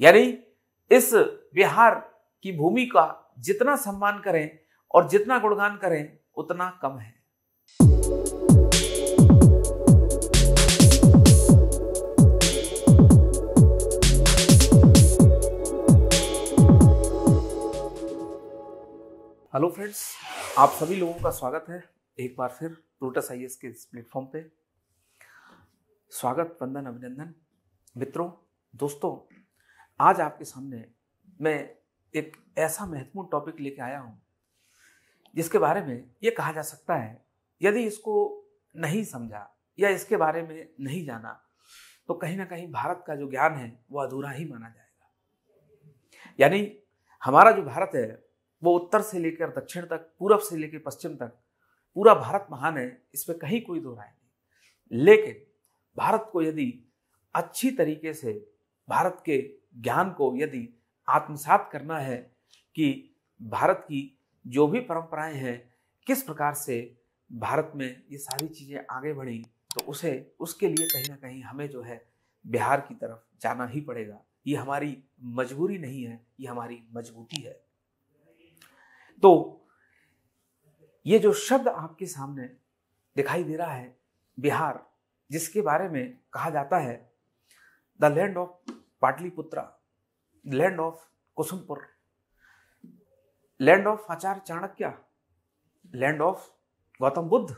यानी इस बिहार की भूमि का जितना सम्मान करें और जितना गुणगान करें, उतना कम है। हेलो फ्रेंड्स, आप सभी लोगों का स्वागत है एक बार फिर प्रोटस आई के इस प्लेटफॉर्म पे। स्वागत, वंदन, अभिनंदन। मित्रों, दोस्तों आज आपके सामने मैं एक ऐसा महत्वपूर्ण टॉपिक लेके आया हूँ, जिसके बारे में ये कहा जा सकता है, यदि इसको नहीं समझा या इसके बारे में नहीं जाना तो कहीं ना कहीं भारत का जो ज्ञान है, वो अधूरा ही माना जाएगा। यानी हमारा जो भारत है, वो उत्तर से लेकर दक्षिण तक, पूरब से लेकर पश्चिम तक, पूरा भारत महान है इसमें कहीं कोई दो राय नहीं। लेकिन भारत को यदि अच्छी तरीके से, भारत के ज्ञान को यदि आत्मसात करना है कि भारत की जो भी परंपराएँ हैं, किस प्रकार से भारत में ये सारी चीज़ें आगे बढ़ी तो उसे, उसके लिए कहीं ना कहीं हमें जो है बिहार की तरफ़ जाना ही पड़ेगा। ये हमारी मजबूरी नहीं है, ये हमारी मजबूती है। तो ये जो शब्द आपके सामने दिखाई दे रहा है, बिहार, जिसके बारे में कहा जाता है, the land of Pataliputra. Land of Kusumpur land of Acharya Chanakya land of Gautam Buddha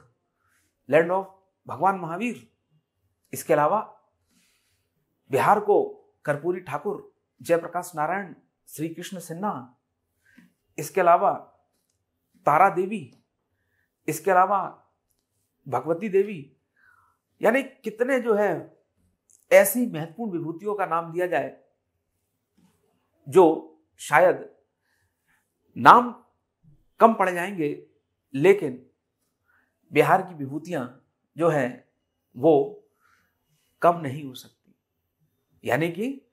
land of Bhagwan Mahavir इसके अलावा बिहार को कर्पूरी ठाकुर जयप्रकाश नारायण श्री कृष्ण सिन्हा इसके अलावा तारा देवी इसके अलावा भगवती देवी यानी कितने जो है ऐसी महत्वपूर्ण विभूतियों का नाम दिया जाए जो शायद नाम कम पड़ जाएँगे, लेकिन बिहार की विभूतियाँ जो है, वो कम नहीं हो सकती। यानी कि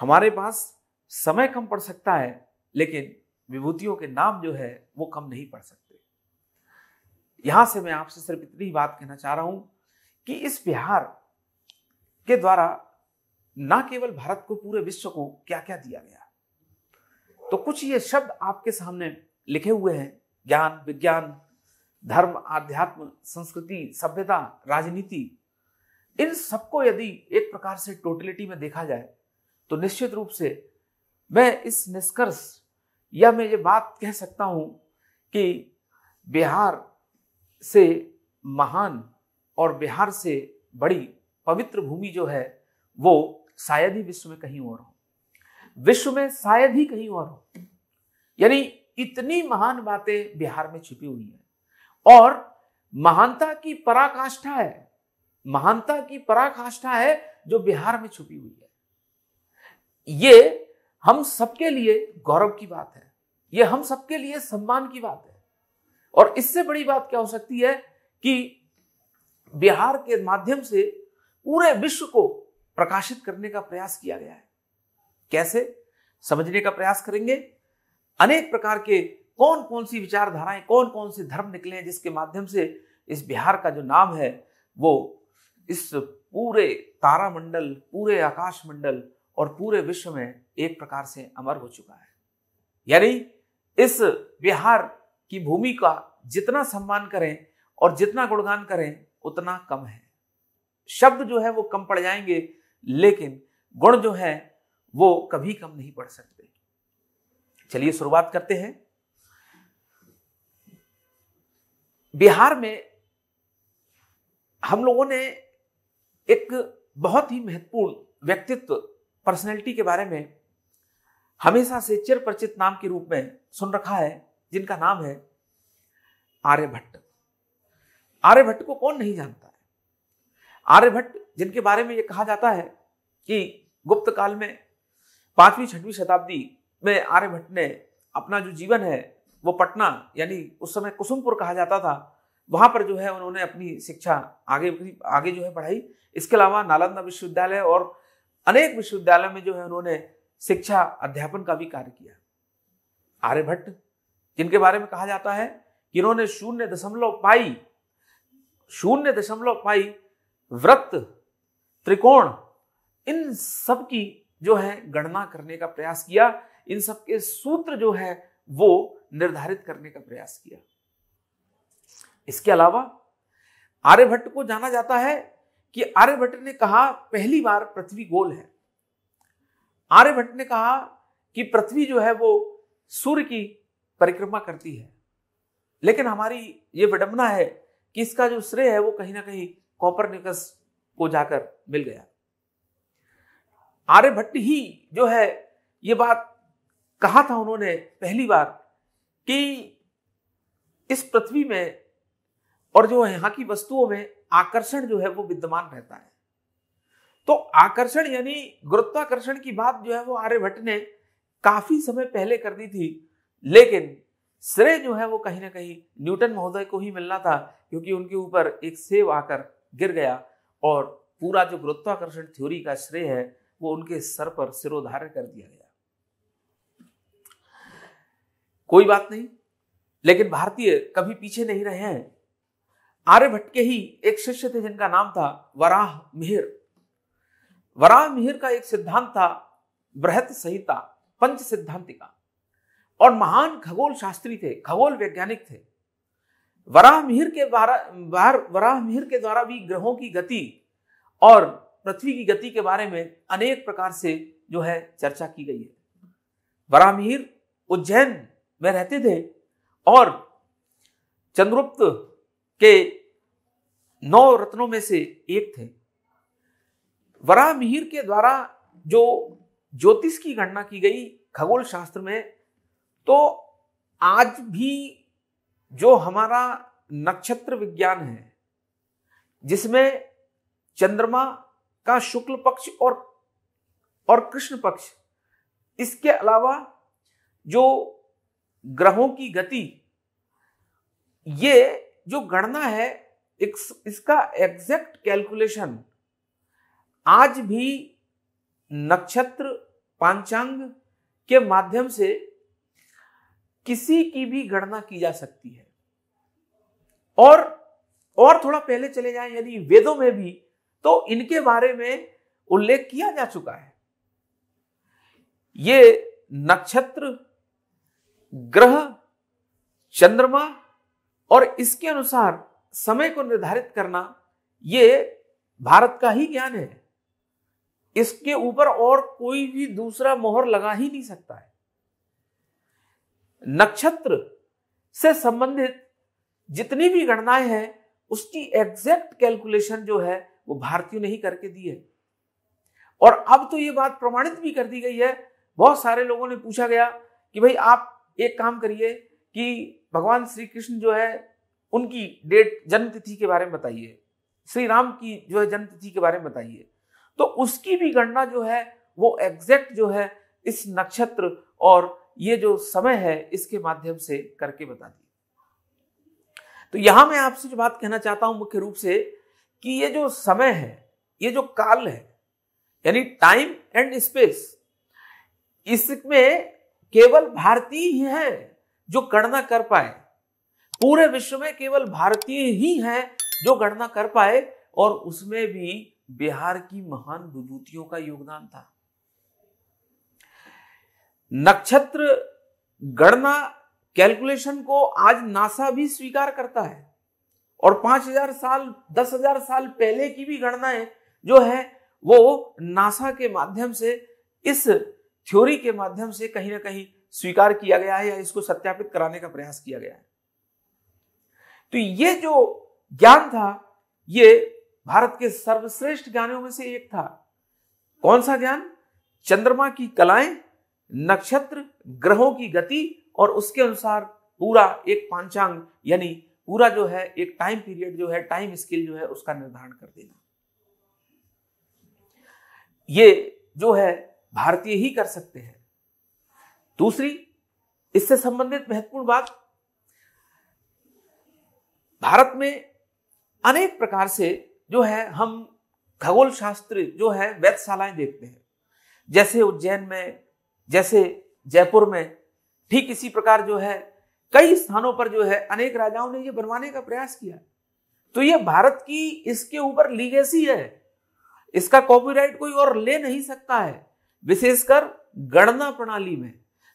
हमारे पास समय कम पड़ सकता है, लेकिन विभूतियों के नाम जो है, वो कम नहीं पड़ सकते। यहाँ से मैं आपसे सिर्फ़ इतनी बात कहना चाह रहा हूँ कि इस बिहार के द्वारा ना केवल भारत को, पूरे विश्व को क्या क्या दिया गया? तो कुछ ये शब्द आपके सामने लिखे हुए हैं। ज्ञान, विज्ञान, धर्म, आध्यात्म, संस्कृति, सभ्यता, राजनीति। इन सबको यदि एक प्रकार से टोटलिटी में देखा जाए तो निश्चित रूप से मैं इस निष्कर्ष या मैं ये बात कह सकता हूँ कि बिहार से महान और बिहार से बड़ी पवित्र भूमि जो है, वो शायद ही विश्व में कहीं और हो। विश्व में शायद ही कहीं और हो। यानी इतनी महान बातें बिहार में छिपी हुई है। और महानता की पराकाष्ठा है, महानता की पराकाष्ठा है जो बिहार में छुपी हुई है। ये हम सबके लिए गौरव की बात है। ये हम सबके लिए सम्मान की बात है। और इससे बड़ी बात क्या हो सकती है कि बिहार के माध्यम से पूरे विश्व को प्रकाशित करने का प्रयास किया गया है। कैसे? समझने का प्रयास करेंगे। अनेक प्रकार के कौन कौन सी विचारधाराएँ कौन कौन से धर्म निकले हैं जिसके माध्यम से इस बिहार का जो नाम है, वो इस पूरे तारामंडल, पूरे आकाश मंडल और पूरे विश्व में एक प्रकार से अमर हो चुका है। यानी इस बिहार की भूमि का जितना सम्मान करें और जितना गुणगान करें, उतना कम है। शब्द जो है वो कम पड़ जाएँगे लेकिन गुण जो है, वो कभी कम नहीं पड़ सकते। चलिए शुरुआत करते हैं। बिहार में हम लोगों ने एक बहुत ही महत्वपूर्ण व्यक्तित्व पर्सनैलिटी के बारे में हमेशा से चिर परिचित नाम के रूप में सुन रखा है, जिनका नाम है आर्यभट्ट। आर्यभट्ट को कौन नहीं जानता है? आर्यभट्ट जिनके बारे में यह कहा जाता है कि गुप्त काल में पांचवी, छठवीं शताब्दी में आर्यभट्ट ने अपना जो जीवन है, वो पटना, यानी उस समय कुसुमपुर कहा जाता था, वहाँ पर जो है उन्होंने अपनी शिक्षा आगे आगे जो है पढ़ाई इसके अलावा नालंदा विश्वविद्यालय और अनेक विश्वविद्यालय में जो है उन्होंने शिक्षा अध्यापन का भी कार्य किया। आर्यभट्ट जिनके बारे में कहा जाता है कि इन्होंने शून्य दशमलव पाई, शून्य दशमलव पाई वृत्त त्रिकोण, इन सब की जो है गणना करने का प्रयास किया, इन सब के सूत्र जो है वो निर्धारित करने का प्रयास किया। इसके अलावा आर्यभट्ट को जाना जाता है कि आर्यभट्ट ने कहा, पहली बार पृथ्वी गोल है। आर्यभट्ट ने कहा कि पृथ्वी जो है वो सूर्य की परिक्रमा करती है। लेकिन हमारी ये विडंबना है कि इसका जो श्रेय है वो कहीं ना कहीं कॉपरनिकस को जाकर मिल गया। आर्यभट्ट ही जो है, ये बात कहा था उन्होंने पहली बार कि इस पृथ्वी में और जो यहाँ की वस्तुओं में आकर्षण जो है वो विद्यमान रहता है। तो आकर्षण यानी गुरुत्वाकर्षण की बात जो है वो आर्यभट्ट ने काफ़ी समय पहले कर दी थी, लेकिन श्रेय जो है वो कहीं ना कहीं न्यूटन महोदय को ही मिलना था, क्योंकि उनके ऊपर एक सेव आकर गिर गया। और पूरा जो गुरुत्वाकर्षण थ्योरी का श्रेय है, वो उनके सर पर सिरोधार्य कर दिया गया। कोई बात नहीं, लेकिन भारतीय कभी पीछे नहीं रहे हैं। आर्यभट्ट के ही एक शिष्य थे, जिनका नाम था वराह मिहिर। वराह मिहिर का एक सिद्धांत था, बृहत संहिता, पंच सिद्धांतिका। और महान खगोल शास्त्री थे, खगोल वैज्ञानिक थे। वराह मिहिर के वराह मिहिर के द्वारा भी ग्रहों की गति और पृथ्वी की गति के बारे में अनेक प्रकार से जो है चर्चा की गई है। वराह मिहिर उज्जैन में रहते थे और चंद्रगुप्त के नौ रत्नों में से एक थे। वराह मिहिर के द्वारा जो ज्योतिष की गणना की गई खगोल शास्त्र में तो आज भी जो हमारा नक्षत्र विज्ञान है, जिसमें चंद्रमा का शुक्ल पक्ष और और कृष्ण पक्ष, इसके अलावा जो ग्रहों की गति, ये जो गणना है इसका एग्जैक्ट कैलकुलेशन आज भी नक्षत्र पांचांग के माध्यम से किसी की भी गणना की जा सकती है। और और थोड़ा पहले चले जाएँ यदि वेदों में भी तो इनके बारे में उल्लेख किया जा चुका है। ये नक्षत्र, ग्रह, चंद्रमा और इसके अनुसार समय को निर्धारित करना, ये भारत का ही ज्ञान है। इसके ऊपर और कोई भी दूसरा मोहर लगा ही नहीं सकता है। नक्षत्र से संबंधित जितनी भी गणनाएँ हैं, उसकी एग्जैक्ट कैलकुलेशन जो है, वो भारतीयों ने ही करके दी है। और अब तो ये बात प्रमाणित भी कर दी गई है। बहुत सारे लोगों ने पूछा गया कि भाई आप एक काम करिए कि भगवान श्री कृष्ण जो है, उनकी डेट जन्म तिथि के बारे में बताइए। श्री राम की जो है जन्म तिथि के बारे में बताइए। तो उसकी भी गणना जो है, वो एग्जैक्ट जो है, इस नक्षत्र और ये जो समय है, इसके माध्यम से करके बता दी। तो यहाँ मैं आपसे जो बात कहना चाहता हूँ मुख्य रूप से कि ये जो समय है, ये जो काल है, यानी टाइम एंड स्पेस इसमें केवल भारतीय ही है जो गणना कर पाए। पूरे विश्व में केवल भारतीय ही हैं जो गणना कर पाए और उसमें भी बिहार की महान विभूतियों का योगदान था। नक्षत्र गणना कैलकुलेशन को आज नासा भी स्वीकार करता है और पाँच हज़ार साल, दस हज़ार साल पहले की भी गणनाएँ जो है, वो नासा के माध्यम से, इस थ्योरी के माध्यम से कहीं ना कहीं स्वीकार किया गया है या इसको सत्यापित कराने का प्रयास किया गया है। तो ये जो ज्ञान था, ये भारत के सर्वश्रेष्ठ ज्ञानों में से एक था। कौन सा ज्ञान? चंद्रमा की कलाएँ, नक्षत्र, ग्रहों की गति और उसके अनुसार पूरा एक पांचांग, यानी पूरा जो है, एक टाइम पीरियड जो है टाइम स्केल जो है, उसका निर्धारण कर देना। ये जो है, भारतीय ही कर सकते हैं। दूसरी, इससे संबंधित महत्वपूर्ण बात, भारत में अनेक प्रकार से जो है, हम खगोल शास्त्र जो है वेदशालाएँ देखते हैं। जैसे उज्जैन में, जैसे जयपुर में ठीक इसी प्रकार जो है, कई स्थानों पर जो है, अनेक राजाओं ने ये बनवाने का प्रयास किया। तो ये भारत की इसके ऊपर लीगेसी है। इसका कॉपीराइट कोई और ले नहीं सकता है, विशेषकर गणना प्रणाली में,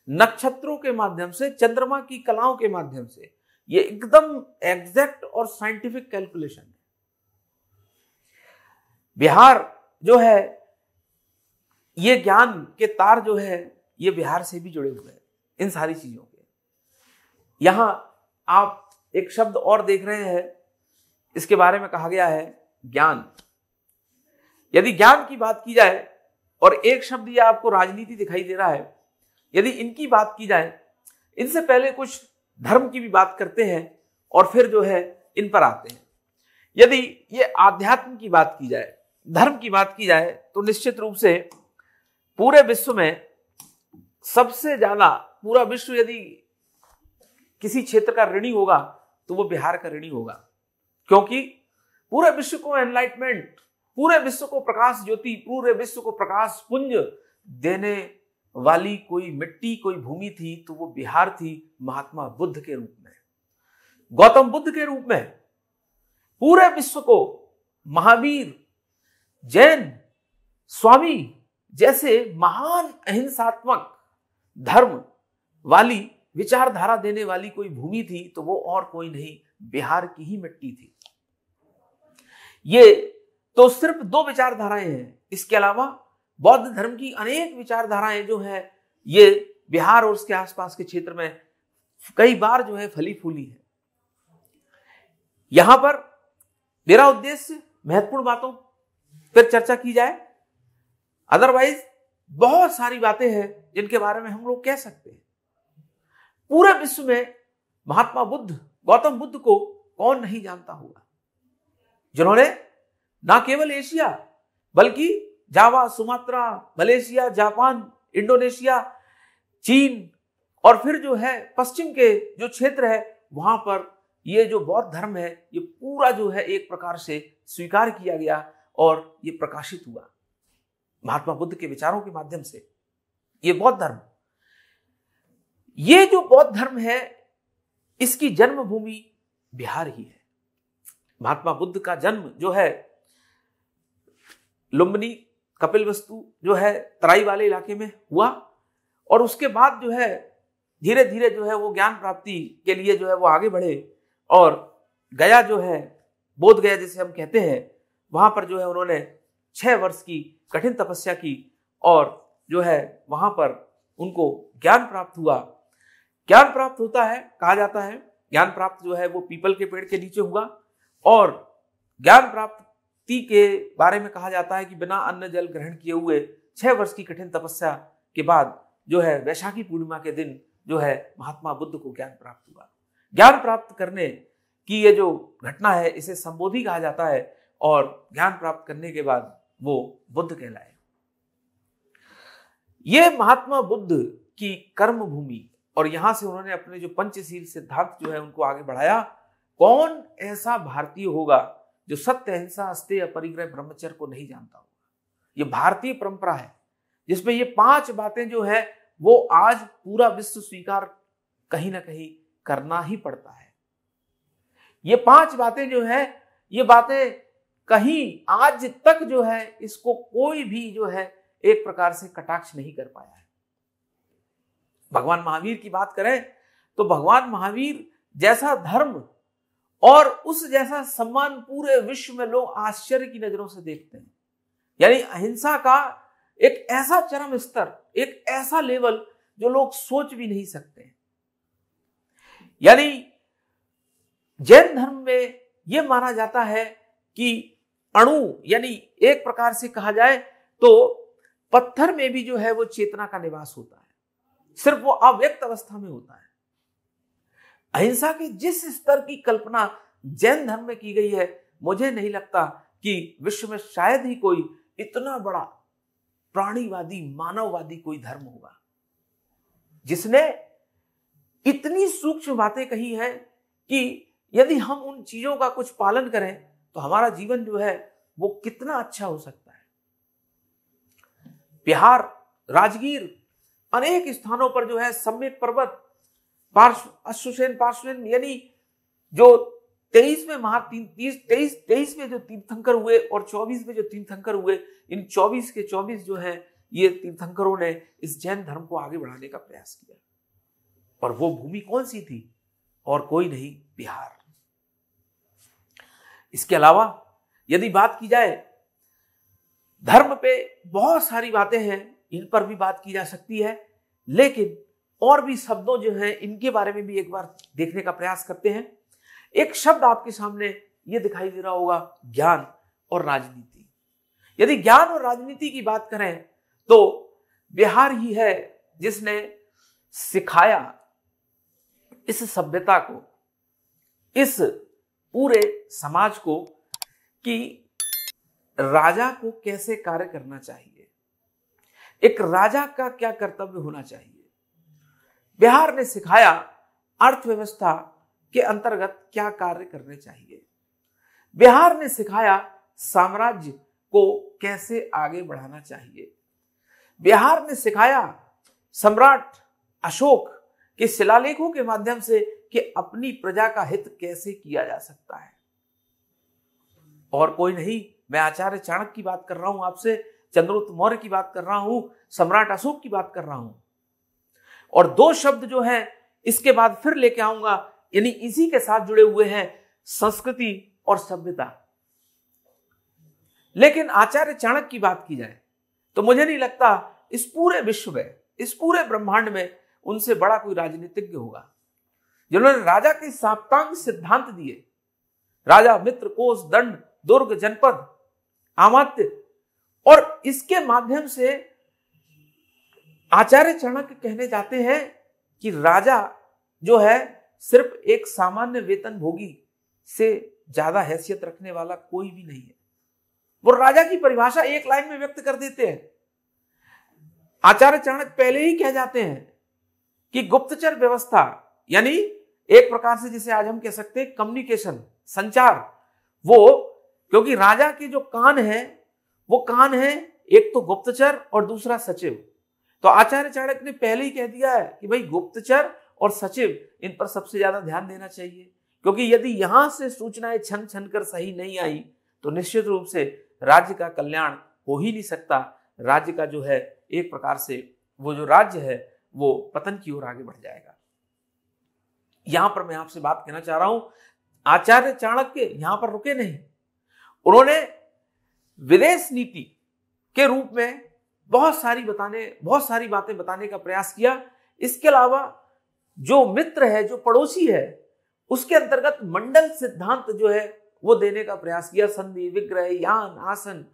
नक्षत्रों के माध्यम से, चंद्रमा की कलाओं के माध्यम से। ये एकदम एग्जैक्ट और साइंटिफिक कैलकुलेशन है। बिहार जो है, ये ज्ञान के तार जो है, ये बिहार से भी जुड़े हुए हैं। इन सारी चीज़ों के। यहाँ आप एक शब्द और देख रहे हैं, इसके बारे में कहा गया है, ज्ञान। यदि ज्ञान की बात की जाए और एक शब्द यह आपको राजनीति दिखाई दे रहा है, यदि इनकी बात की जाए, इनसे पहले कुछ धर्म की भी बात करते हैं और फिर जो है इन पर आते हैं। यदि ये आध्यात्म की बात की जाए, धर्म की बात की जाए तो निश्चित रूप से पूरे विश्व में सबसे ज़्यादा पूरा विश्व यदि किसी क्षेत्र का ऋणी होगा तो वो बिहार का ऋणी होगा। क्योंकि पूरे विश्व को एनलाइटमेंट पूरे विश्व को प्रकाश ज्योति, पूरे विश्व को प्रकाश पुंज देने वाली कोई मिट्टी, कोई भूमि थी तो वो बिहार थी महात्मा बुद्ध के रूप में। गौतम बुद्ध के रूप में पूरे विश्व को महावीर, जैन, स्वामी जैसे महान अहिंसात्मक धर्म वाली, विचारधारा देने वाली कोई भूमि थी तो वो और कोई नहीं, बिहार की ही मिट्टी थी। ये तो सिर्फ़ दो विचारधाराएँ हैं। इसके अलावा बौद्ध धर्म की अनेक विचारधाराएँ जो है, ये बिहार और उसके आसपास के क्षेत्र में कई बार जो है फली फूली है। यहाँ पर मेरा उद्देश्य महत्वपूर्ण बातों पर चर्चा की जाए। अदरवाइज़ बहुत सारी बातें हैं जिनके बारे में हम लोग कह सकते हैं। पूरे विश्व में महात्मा बुद्ध, गौतम बुद्ध को कौन नहीं जानता होगा? जिन्होंने ना केवल एशिया, बल्कि Java, Sumatra, Malaysia, Japan, Indonesia, चीन और फिर जो है पश्चिम के जो क्षेत्र है, वहाँ पर ये जो बौद्ध धर्म है, ये पूरा जो है एक प्रकार से स्वीकार किया गया और ये प्रकाशित हुआ। महात्मा बुद्ध के विचारों के माध्यम से ये बौद्ध धर्म ये जो बौद्ध धर्म है, इसकी जन्मभूमि बिहार ही है। महात्मा बुद्ध का जन्म जो है, लुम्बनी कपिल वस्तु जो है, तराई वाले इलाके में हुआ और उसके बाद जो है धीरे धीरे जो है वो ज्ञान प्राप्ति के लिए जो है वो आगे बढ़े और गया जो है, बोध गया जिसे हम कहते हैं, वहाँ पर जो है उन्होंने छह वर्ष की कठिन तपस्या की और जो है वहाँ पर उनको ज्ञान प्राप्त हुआ ज्ञान प्राप्त होता है, कहा जाता है, ज्ञान प्राप्त जो है वो पीपल के पेड़ के नीचे हुआ और ज्ञान प्राप्ति के बारे में कहा जाता है कि बिना अन्न जल ग्रहण किए हुए छह वर्ष की कठिन तपस्या के बाद जो है वैशाखी पूर्णिमा के दिन जो है महात्मा बुद्ध को ज्ञान प्राप्त हुआ। ज्ञान प्राप्त करने की ये जो घटना है, इसे संबोधि कहा जाता है और ज्ञान प्राप्त करने के बाद वो बुद्ध कहलाए। ये महात्मा बुद्ध की कर्म भूमि और यहाँ से उन्होंने अपने जो पंचशील सिद्धांत जो है उनको आगे बढ़ाया। कौन ऐसा भारतीय होगा जो सत्य अहिंसा अस्तेय परिग्रह ब्रह्मचर्य को नहीं जानता होगा? ये भारतीय परंपरा है, जिसमें ये पाँच बातें जो है, वो आज पूरा विश्व स्वीकार कहीं ना कहीं करना ही पड़ता है। ये पाँच बातें जो है, ये बातें कहीं आज तक जो है, इसको कोई भी जो है, एक प्रकार से कटाक्ष नहीं कर पाया है। भगवान महावीर की बात करें तो भगवान महावीर जैसा धर्म और उस जैसा सम्मान पूरे विश्व में लोग आश्चर्य की नज़रों से देखते हैं। यानी अहिंसा का एक ऐसा चरम स्तर, एक ऐसा लेवल जो लोग सोच भी नहीं सकते यानी जैन धर्म में यह माना जाता है कि अणु, यानी एक प्रकार से कहा जाए तो पत्थर में भी जो है वो चेतना का निवास होता है। सिर्फ़ वो अव्यक्त अवस्था में होता है। अहिंसा के जिस स्तर की कल्पना जैन धर्म में की गई है, मुझे नहीं लगता कि विश्व में शायद ही कोई इतना बड़ा प्राणीवादी, मानववादी कोई धर्म होगा। जिसने इतनी सूक्ष्म बातें कही हैं कि यदि हम उन चीज़ों का कुछ पालन करें तो हमारा जीवन जो है, वो कितना अच्छा हो सकता है। बिहार राजगीर अनेक स्थानों पर जो है सम्यक पर्वत अश्वसेन पार्श्वेन यानी जो तेईस में महा तीन, तीस, तेईस तेईस में जो तीर्थंकर हुए और चौबीस में जो तीर्थंकर हुए, इन चौबीस के चौबीस जो है, ये तीर्थंकरों ने इस जैन धर्म को आगे बढ़ाने का प्रयास किया। और वो भूमि कौन सी थी? और कोई नहीं, बिहार। इसके अलावा, यदि बात की जाए, धर्म पे बहुत सारी बातें हैं इन पर भी बात की जा सकती है। लेकिन और भी शब्दों जो हैं, इनके बारे में भी एक बार देखने का प्रयास करते हैं। एक शब्द आपके सामने ये दिखाई दे रहा होगा, ज्ञान और राजनीति। यदि ज्ञान और राजनीति की बात करें तो बिहार ही है जिसने सिखाया इस सभ्यता को, इस पूरे समाज को कि राजा को कैसे कार्य करना चाहिए। एक राजा का क्या कर्तव्य होना चाहिए? बिहार ने सिखाया अर्थव्यवस्था के अंतर्गत क्या कार्य करने चाहिए। बिहार ने सिखाया साम्राज्य को कैसे आगे बढ़ाना चाहिए। बिहार ने सिखाया सम्राट अशोक के शिलालेखों के माध्यम से कि अपनी प्रजा का हित कैसे किया जा सकता है। और कोई नहीं, मैं आचार्य चाणक्य की बात कर रहा हूँ आपसे। चंद्रगुप्त मौर्य की बात कर रहा हूँ, सम्राट अशोक की बात कर रहा हूँ। और दो शब्द जो है, इसके बाद फिर लेके आऊँगा, यानी इसी के साथ जुड़े हुए हैं संस्कृति और सभ्यता। लेकिन आचार्य चाणक्य की बात की जाए तो मुझे नहीं लगता इस पूरे विश्व में, इस पूरे ब्रह्मांड में उनसे बड़ा कोई राजनीतिज्ञ होगा। जिन्होंने राजा के साप्तांग सिद्धांत दिए, राजा मित्र कोष दंड दुर्ग जनपद, आमात्य और इसके माध्यम से आचार्य चाणक्य कहने जाते हैं कि राजा जो है सिर्फ़ एक सामान्य वेतन भोगी से ज़्यादा हैसियत रखने वाला कोई भी नहीं है। वो राजा की परिभाषा एक लाइन में व्यक्त कर देते हैं। आचार्य चाणक्य पहले ही कह जाते हैं कि गुप्तचर व्यवस्था, यानी एक प्रकार से जिसे आज हम कह सकते हैं कम्युनिकेशन संचार, वो क्योंकि राजा के जो कान है वो कान है, एक तो गुप्तचर और दूसरा सचिव। तो आचार्य चाणक्य ने पहले ही कह दिया है कि भाई गुप्तचर और सचिव, इन पर सबसे ज़्यादा ध्यान देना चाहिए। क्योंकि यदि यहाँ से सूचनाएँ छन छन कर सही नहीं आई तो निश्चित रूप से राज्य का कल्याण हो ही नहीं सकता। राज्य का जो है, एक प्रकार से वो जो राज्य है, वो पतन की ओर आगे बढ़ जाएगा। यहाँ पर मैं आपसे बात कहना चाह रहा हूँ, आचार्य चाणक्य यहाँ पर रुके नहीं। उन्होंने विदेश नीति के रूप में बहुत सारी बताने, बहुत सारी बातें बताने का प्रयास किया। इसके अलावा जो मित्र है, जो पड़ोसी है, उसके अंतर्गत मंडल सिद्धांत जो है, वो देने का प्रयास किया। संधि, विग्रह, यान, आसन,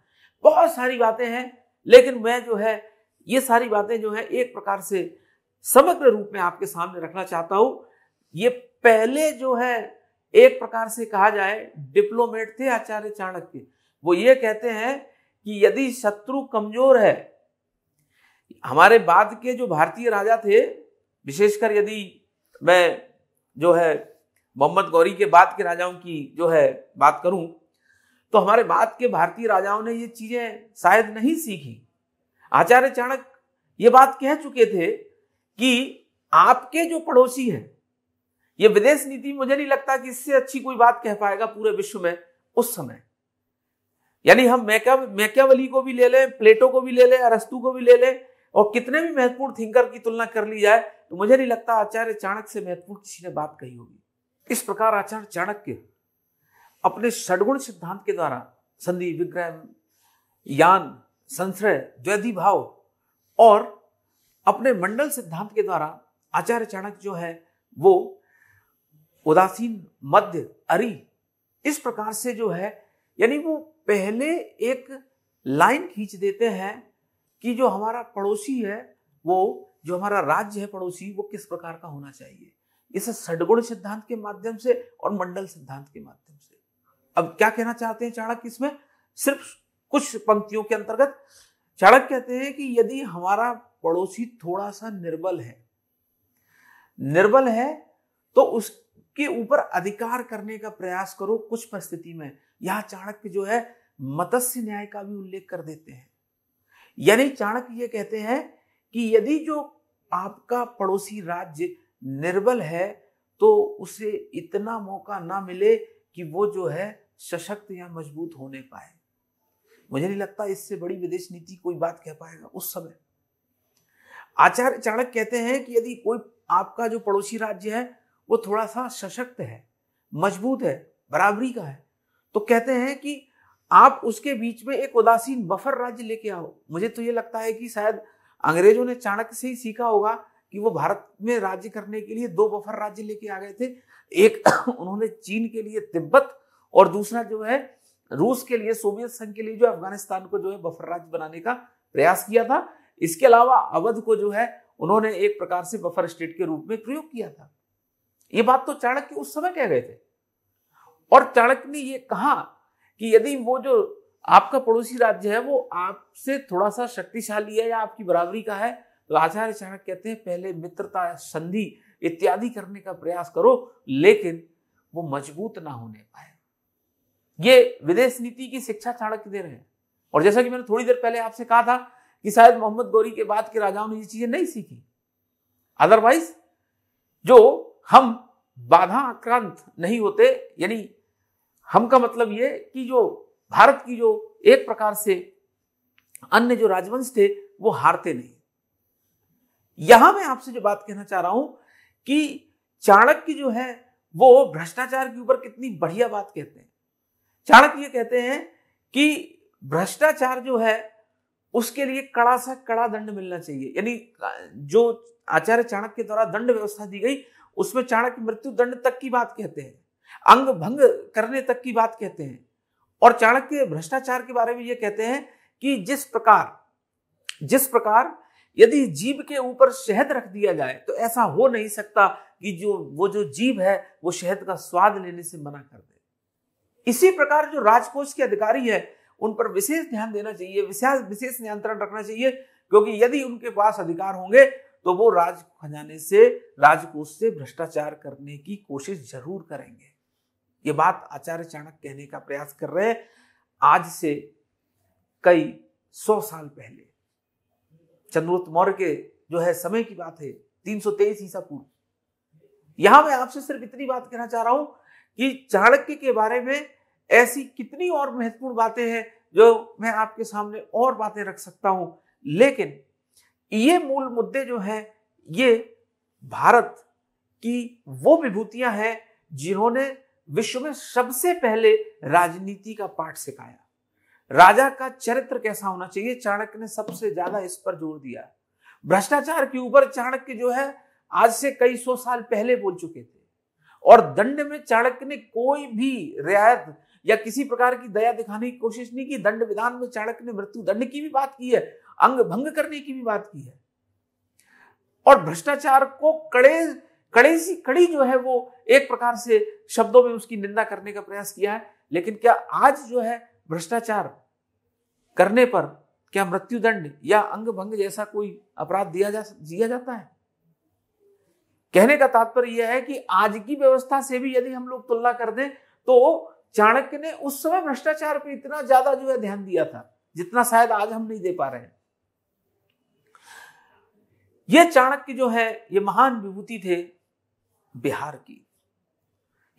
बहुत सारी बातें हैं। लेकिन मैं जो है, ये सारी बातें जो है, एक प्रकार से समग्र रूप में आपके सामने रखना चाहता हूँ। ये पहले जो है, एक प्रकार से कहा जाए, डिप्लोमेट थे आचार्य चाणक्य। वो ये कहते हैं कि यदि शत्रु कमज़ोर है, हमारे बाद के जो भारतीय राजा थे, विशेषकर यदि मैं जो है मोहम्मद गौरी के बाद के राजाओं की जो है बात करूँ तो हमारे बाद के भारतीय राजाओं ने ये चीज़ें शायद नहीं सीखी। आचार्य चाणक ये बात कह चुके थे कि आपके जो पड़ोसी हैं, ये विदेश नीति मुझे नहीं लगता कि इससे अच्छी कोई बात कह पाएगा पूरे विश्व में उस समय। यानी हम मैका, मैक्यावली को भी ले लें, प्लेटो को भी ले लें, अरस्तु को भी ले लें, और कितने भी महत्वपूर्ण थिंकर की तुलना कर ली जाए तो मुझे नहीं लगता आचार्य चाणक्य से महत्वपूर्ण किसी ने बात कही होगी। इस प्रकार आचार्य चाणक्य अपने षडगुण सिद्धांत के द्वारा, संधि, विग्रह, यान, संश्रय, द्वैधि भाव, और अपने मंडल सिद्धांत के द्वारा आचार्य चाणक्य जो है, वो उदासीन, मध्य, अरि, इस प्रकार से जो है, यानी वो पहले एक लाइन खींच देते हैं कि जो हमारा पड़ोसी है, वो जो हमारा राज्य है पड़ोसी, वो किस प्रकार का होना चाहिए? इसे सडगुण सिद्धांत के माध्यम से और मंडल सिद्धांत के माध्यम से। अब क्या कहना चाहते हैं चाणक्य इसमें? सिर्फ़ कुछ पंक्तियों के अंतर्गत। चाणक्य कहते हैं कि यदि हमारा पड़ोसी थोड़ा सा निर्बल है निर्बल है तो उसके ऊपर अधिकार करने का प्रयास करो कुछ परिस्थिति में। यह चाणक्य जो है मत्स्य न्याय का भी उल्लेख कर देते हैं। यानी चाणक्य ये कहते हैं कि यदि जो आपका पड़ोसी राज्य निर्बल है तो उसे इतना मौका ना मिले कि वो जो है सशक्त या मज़बूत होने पाए। मुझे नहीं लगता इससे बड़ी विदेश नीति कोई बात कह पाएगा उस समय। आचार्य चाणक्य कहते हैं कि यदि कोई आपका जो पड़ोसी राज्य है, वो थोड़ा सा सशक्त है, मज़बूत है, बराबरी का है तो कहते हैं कि आप उसके बीच में एक उदासीन बफर राज्य लेके आओ। मुझे तो ये लगता है कि शायद अंग्रेज़ों ने चाणक्य से ही सीखा होगा कि वो भारत में राज्य करने के लिए दो बफर राज्य लेके आ गए थे। एक उन्होंने चीन के लिए तिब्बत और दूसरा जो है रूस के लिए, सोवियत संघ के लिए जो अफ़गानिस्तान को जो है बफर राज्य बनाने का प्रयास किया था। इसके अलावा अवध को जो है उन्होंने एक प्रकार से बफर स्टेट के रूप में प्रयोग किया था। ये बात तो चाणक्य उस समय कह गए थे। और चाणक्य ने ये कहा कि यदि वो जो आपका पड़ोसी राज्य है, वो आपसे थोड़ा सा शक्तिशाली है या आपकी बराबरी का है तो आचार्य चाणक्य कहते हैं, पहले मित्रता, संधि इत्यादि करने का प्रयास करो, लेकिन वो मज़बूत ना होने पाए। ये विदेश नीति की शिक्षा चाणक्य दे रहे हैं। और जैसा कि मैंने थोड़ी देर पहले आपसे कहा था कि शायद मोहम्मद गौरी के बाद के राजाओं ने ये चीज़ें नहीं सीखी। अदरवाइज़ जो हम बाधा आक्रांत नहीं होते, यानी हम का मतलब ये कि जो भारत की जो एक प्रकार से अन्य जो राजवंश थे, वो हारते नहीं। यहाँ मैं आपसे जो बात कहना चाह रहा हूँ कि चाणक्य जो है, वो भ्रष्टाचार के ऊपर कितनी बढ़िया बात कहते हैं। चाणक्य ये कहते हैं कि भ्रष्टाचार जो है, उसके लिए कड़ा सा कड़ा दंड मिलना चाहिए। यानी, जो आचार्य चाणक्य द्वारा दंड व्यवस्था दी गई, उसमें चाणक्य मृत्यु दंड तक की बात कहते हैं। अंग भंग करने तक की बात कहते हैं। और चाणक्य भ्रष्टाचार के बारे में ये कहते हैं कि जिस प्रकार जिस प्रकार यदि जीव के ऊपर शहद रख दिया जाए तो ऐसा हो नहीं सकता कि जो, वो जो जीव है, वो शहद का स्वाद लेने से मना कर दे। इसी प्रकार जो राजकोष के अधिकारी है, उन पर विशेष ध्यान देना चाहिए, विशेष विशेष नियंत्रण रखना चाहिए, क्योंकि यदि उनके पास अधिकार होंगे तो वो राज खजाने से, राजकोष से भ्रष्टाचार करने की कोशिश ज़रूर करेंगे। ये बात आचार्य चाणक्य कहने का प्रयास कर रहे हैं। आज से कई सौ साल पहले चंद्रगुप्त मौर्य के जो है समय की बात है, तीन सौ तेईस ईसा पूर्व। यहाँ मैं आपसे सिर्फ़ इतनी बात कहना चाह रहा हूँ कि चाणक्य के बारे में ऐसी कितनी और महत्वपूर्ण बातें हैं जो मैं आपके सामने और बातें रख सकता हूँ। लेकिन ये मूल मुद्दे जो हैं, ये भारत की वो विभूतियाँ हैं जिन्होंने विश्व में सबसे पहले राजनीति का पाठ सिखाया। राजा का चरित्र कैसा होना चाहिए? चाणक्य ने सबसे ज़्यादा इस पर ज़ोर दिया। भ्रष्टाचार के ऊपर चाणक्य जो है, आज से कई सौ साल पहले बोल चुके थे। और दंड में चाणक्य ने कोई भी रियायत या किसी प्रकार की दया दिखाने की कोशिश नहीं की। दंड विधान में चाणक्य ने मृत्यु दंड की भी बात की है, अंग भंग करने की भी बात की है। और भ्रष्टाचार को कड़े कड़े सी कड़ी जो है वो एक प्रकार से शब्दों में उसकी निंदा करने का प्रयास किया है, लेकिन क्या आज जो है भ्रष्टाचार करने पर क्या मृत्युदंड या अंग भंग जैसा कोई अपराध दिया जा दिया जाता है? कहने का तात्पर्य यह है कि आज की व्यवस्था से भी यदि हम लोग तुलना कर दें तो चाणक्य ने उस समय भ्रष्टाचार पर इतना ज़्यादा जो है ध्यान दिया था, जितना शायद आज हम नहीं दे पा रहे हैं। ये चाणक्य जो है, ये महान विभूति थे बिहार की।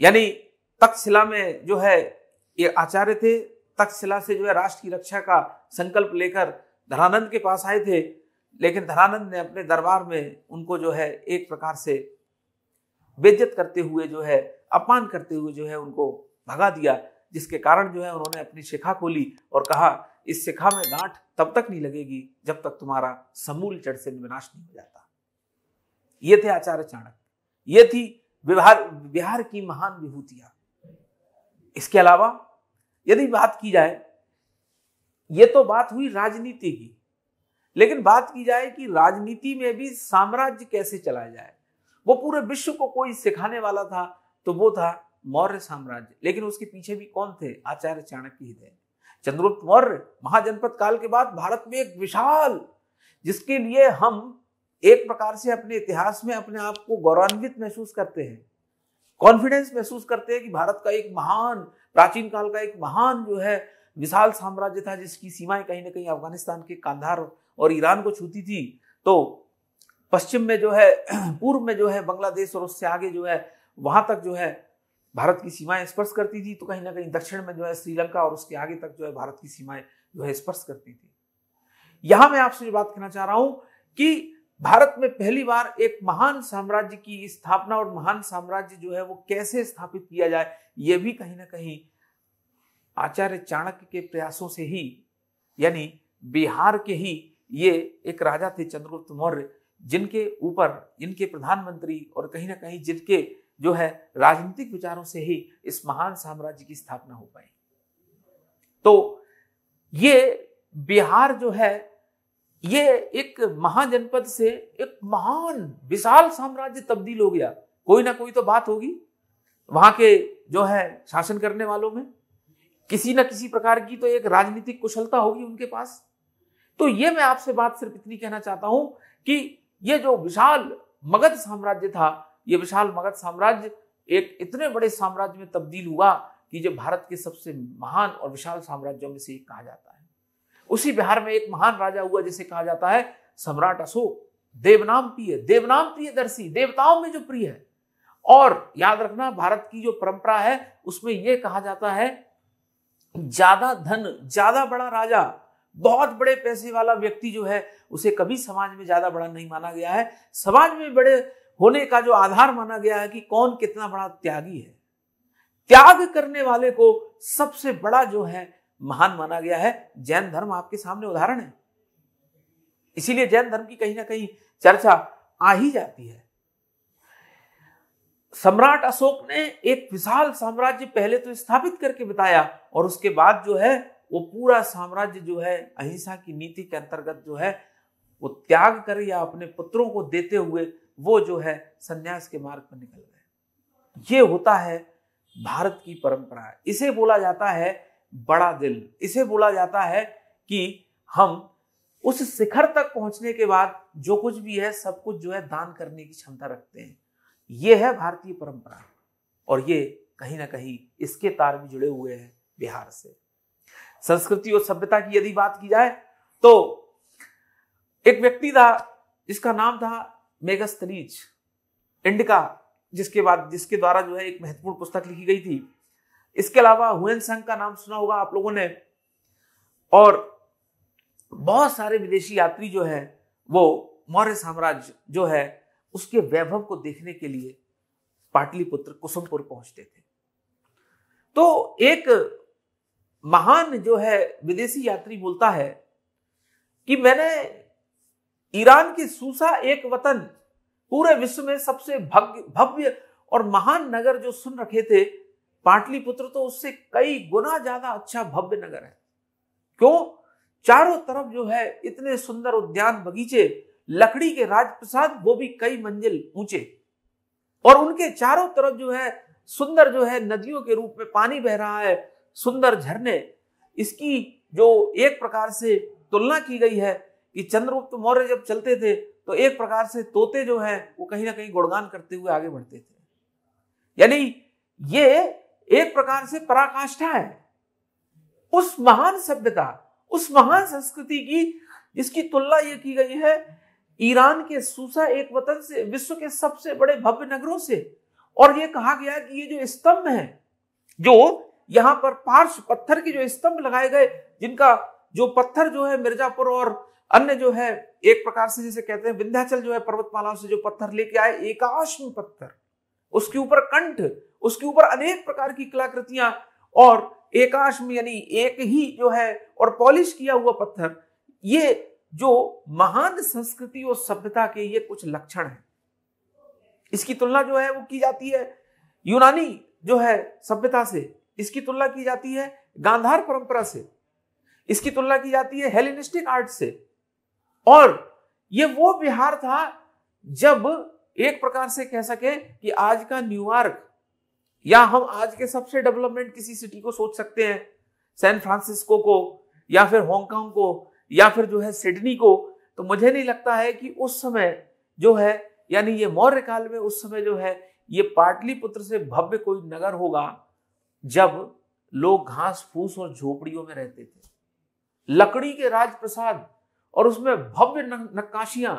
यानी तक्षशिला में जो है, ये आचार्य थे, तक्षशिला से जो है राष्ट्र की रक्षा का संकल्प लेकर धनानंद के पास आए थे। लेकिन धनानंद ने अपने दरबार में उनको जो है एक प्रकार से बेज्जत करते हुए जो है, अपमान करते हुए जो है उनको भगा दिया, जिसके कारण जो है उन्होंने अपनी शिखा खोली और कहा, इस शिखा में गांठ तब तक नहीं लगेगी जब तक तुम्हारा समूल जड़ से विनाश नहीं हो जाता। ये थे आचार्य चाणक्य। ये थी बिहार बिहार की महान विभूतियाँ। इसके अलावा, यदि बात की जाए, ये तो बात हुई राजनीति की, लेकिन बात की जाए कि राजनीति में भी साम्राज्य कैसे चलाया जाए, वो पूरे विश्व को कोई सिखाने वाला था तो वो था मौर्य साम्राज्य। लेकिन उसके पीछे भी कौन थे? आचार्य चाणक्य ही थे। चंद्रगुप्त मौर्य, महाजनपद काल के बाद भारत में एक विशाल, जिसके लिए हम एक प्रकार से अपने इतिहास में अपने आप को गौरवान्वित महसूस करते हैं। कॉन्फिडेंस महसूस करते हैं कि भारत का एक महान, प्राचीन काल का एक महान जो है, विशाल साम्राज्य था, जिसकी सीमाएँ कहीं ना कहीं अफ़गानिस्तान के कांधार और ईरान को छूती थी। तो पश्चिम में जो है, पूर्व में जो है, बांग्लादेश और उससे आगे जो है, वहाँ तक जो है, भारत की सीमाएँ स्पर्श करती थी। तो कहीं ना कहीं दक्षिण में जो है, श्रीलंका और उसके आगे तक जो है, भारत की सीमाएँ जो है, स्पर्श करती थी। यहाँ मैं आपसे जो बात कहना चाह रहा हूँ कि भारत में पहली बार एक महान साम्राज्य की स्थापना और महान साम्राज्य जो है वो कैसे स्थापित किया जाए, ये भी कहीं ना कहीं आचार्य चाणक्य के प्रयासों से ही, यानी बिहार के ही ये एक राजा थे चंद्रगुप्त मौर्य, जिनके ऊपर इनके प्रधानमंत्री और कहीं ना कहीं जिनके जो है राजनीतिक विचारों से ही इस महान साम्राज्य की स्थापना हो पाई। तो ये बिहार जो है ये एक महाजनपद से एक महान, विशाल साम्राज्य तब्दील हो गया। कोई ना कोई तो बात होगी। वहाँ के जो है शासन करने वालों में किसी ना किसी प्रकार की तो एक राजनीतिक कुशलता होगी उनके पास। तो ये मैं आपसे बात सिर्फ़ इतनी कहना चाहता हूँ कि ये जो विशाल मगध साम्राज्य था, ये विशाल मगध साम्राज्य एक इतने बड़े साम्राज्य में तब्दील हुआ कि जो भारत के सबसे महान और विशाल साम्राज्यों में से एक कहा जाता है। उसी बिहार में एक महान राजा हुआ जिसे कहा जाता है सम्राट अशोक। देवनाम प्रिय देवनाम प्रिय दर्शी देवताओं में जो प्रिय है। और याद रखना, भारत की जो परंपरा है, उसमें यह कहा जाता है, ज़्यादा धन, ज़्यादा बड़ा राजा, बहुत बड़े पैसे वाला व्यक्ति जो है, उसे कभी समाज में ज़्यादा बड़ा नहीं माना गया है। समाज में बड़े होने का जो आधार माना गया है कि कौन कितना बड़ा त्यागी है। त्याग करने वाले को सबसे बड़ा जो है महान माना गया है, जैन धर्म आपके सामने उदाहरण है। इसीलिए जैन धर्म की कहीं ना कहीं चर्चा आ ही जाती है। सम्राट अशोक ने एक विशाल साम्राज्य पहले तो स्थापित करके बताया, और उसके बाद जो है, वो पूरा साम्राज्य जो है, अहिंसा की नीति के अंतर्गत जो है, वो त्याग कर या अपने पुत्रों को देते हुए वो जो है, संन्यास के मार्ग पर निकल गए। ये होता है भारत की परंपरा। इसे बोला जाता है बड़ा दिल इसे बोला जाता है कि हम उस शिखर तक पहुँचने के बाद जो कुछ भी है, सब कुछ जो है दान करने की क्षमता रखते हैं। यह है भारतीय परंपरा और ये कहीं ना कहीं इसके तार भी जुड़े हुए हैं बिहार से। संस्कृति और सभ्यता की यदि बात की जाए तो एक व्यक्ति था, जिसका नाम था मेगस्तलीज इंडिका, जिसके बाद, जिसके द्वारा जो है एक महत्वपूर्ण पुस्तक लिखी गई थी। इसके अलावा हुएन संघ का नाम सुना होगा आप लोगों ने। और बहुत सारे विदेशी यात्री जो है, वो मौर्य साम्राज्य जो है, उसके वैभव को देखने के लिए पाटलिपुत्र कुसुमपुर पहुँचते थे। तो एक महान जो है विदेशी यात्री बोलता है कि मैंने ईरान की सूसा एक वतन पूरे विश्व में सबसे भव्य और महान नगर जो सुन रखे थे पाटलिपुत्र तो उससे कई गुना ज़्यादा अच्छा भव्य नगर है। क्यों? चारों तरफ़ जो है इतने सुंदर उद्यान बगीचे, लकड़ी के राजप्रसाद, वो भी कई मंजिल ऊँचे। और उनके चारों तरफ़ जो है सुंदर जो है नदियों के रूप में पानी बह रहा है, सुंदर झरने। इसकी जो एक प्रकार से तुलना की गई है कि चंद्रगुप्त मौर्य जब चलते थे तो एक प्रकार से तोते जो है, वो कहीं ना कहीं गुणगान करते हुए आगे बढ़ते थे। यानी ये एक प्रकार से पराकाष्ठा है। उस महान सभ्यता, उस महान संस्कृति की, जिसकी तुलना यह की गई है, ईरान के सूसा एक वतन से, विश्व के सबसे बड़े भव्य नगरों से। और यह कहा गया कि ये जो स्तंभ है, जो यहाँ पर पार्श पत्थर के जो स्तंभ लगाए गए, जिनका जो पत्थर जो है मिर्जापुर और अन्य जो है, एक प्रकार से जैसे कहते हैं विंध्याचल जो है पर्वतमालाओं से जो पत्थर लेके आए, एकाश्म पत्थर। उसके ऊपर कंठ, उसके ऊपर अनेक प्रकार की कलाकृतियाँ और एकाश्म यानी एक ही जो है और पॉलिश किया हुआ पत्थर, ये जो महान संस्कृति और सभ्यता के ये कुछ लक्षण हैं। इसकी तुलना जो है वो की जाती है यूनानी जो है सभ्यता से, इसकी तुलना की जाती है गांधार परंपरा से, इसकी तुलना की जाती है हेलिनिस्टिक आर्ट से। और ये वो बिहार था जब एक प्रकार से कह सके कि आज का न्यूयॉर्क या हम आज के सबसे डेवलपमेंट किसी सिटी को सोच सकते हैं, सैन फ्रांसिस्को को, या फिर हांगकांग को, या फिर जो है सिडनी को तो मुझे नहीं लगता है कि उस समय जो है, यानी ये मौर्य काल में उस समय जो है, ये पाटलिपुत्र से भव्य कोई नगर होगा, जब लोग घास फूस और झोपड़ियों में रहते थे। लकड़ी के राजप्रसाद और उसमें भव्य नक्काशियाँ